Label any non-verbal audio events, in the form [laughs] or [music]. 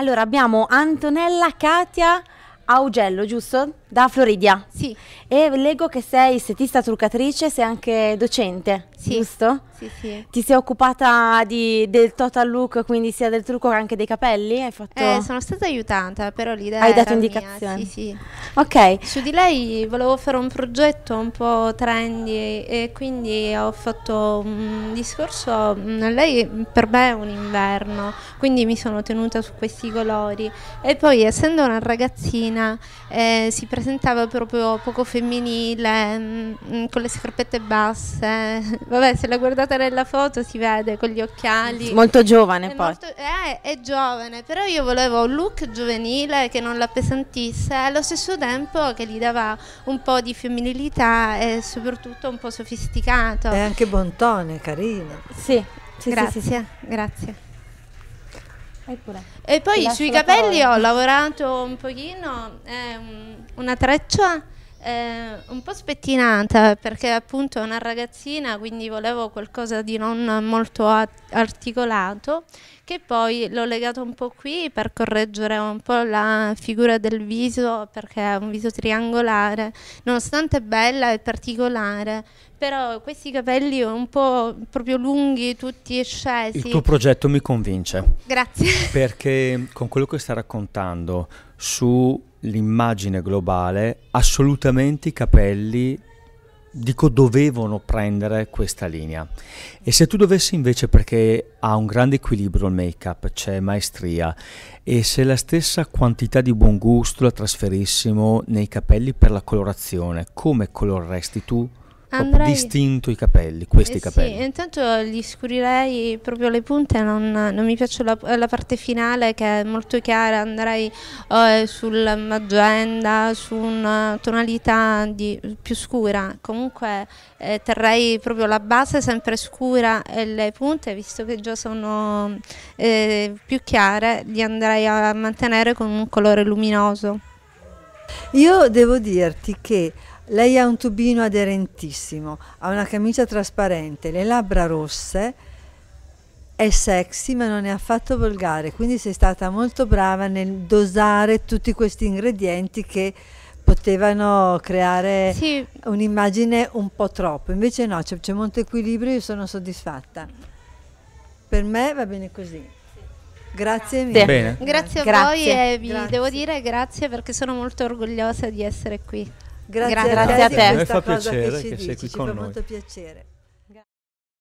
Allora abbiamo Antonella Katia Augello, giusto? Da Floridia. Sì. E leggo che sei estetista truccatrice, sei anche docente, sì. giusto? Sì, sì. Ti sei occupata di, del total look, quindi sia del trucco che anche dei capelli? Hai fatto... Eh, sono stata aiutata, però l'idea Hai dato indicazioni? Mia. Sì, sì. Ok. Su di lei volevo fare un progetto un po' trendy e quindi ho fatto un discorso, mm, lei per me è un inverno, quindi mi sono tenuta su questi colori e poi essendo una ragazzina eh, si presentava proprio poco femminile, mh, mm, con le scarpette basse, [laughs] vabbè se la guardate nella foto si vede con gli occhiali. Molto giovane è poi. Molto, è, è giovane, però io volevo un look giovanile che non l'appesantisse, allo stesso tempo che gli dava un po' di femminilità e soprattutto un po' sofisticato. È anche bontone, carino. Sì, sì grazie, sì, sì, grazie. E poi sui capelli ho lavorato un pochino, eh, una treccia eh, un po' spettinata perché appunto è una ragazzina, quindi volevo qualcosa di non molto articolato, che poi l'ho legato un po' qui per correggere un po' la figura del viso perché è un viso triangolare, nonostante bella e particolare, però questi capelli un po' proprio lunghi, tutti scesi. Il tuo progetto mi convince. Grazie. Perché con quello che stai raccontando su l'immagine globale, assolutamente i capelli dico dovevano prendere questa linea. E se tu dovessi invece perché ha un grande equilibrio il make up c'è maestria e se la stessa quantità di buon gusto la trasferissimo nei capelli per la colorazione come coloreresti tu Andrei... distinto i capelli, questi eh capelli. Sì, intanto li scurirei proprio le punte, non, non mi piace la, la, parte finale che è molto chiara, andrei eh, sul magenta, su una tonalità di, più scura, comunque eh, terrei proprio la base sempre scura e le punte, visto che già sono eh, più chiare, li andrei a mantenere con un colore luminoso. Io devo dirti che lei ha un tubino aderentissimo, ha una camicia trasparente, le labbra rosse, è sexy ma non è affatto volgare, quindi sei stata molto brava nel dosare tutti questi ingredienti che potevano creare sì. un'immagine un po' troppo, invece no, c'è, molto equilibrio, io sono soddisfatta. Per me va bene così. Grazie mille. Bene. Grazie a grazie. voi e vi grazie. devo dire grazie perché sono molto orgogliosa di essere qui. Grazie, grazie a te. A me fa piacere che, che sei qui ci con fa noi. molto piacere.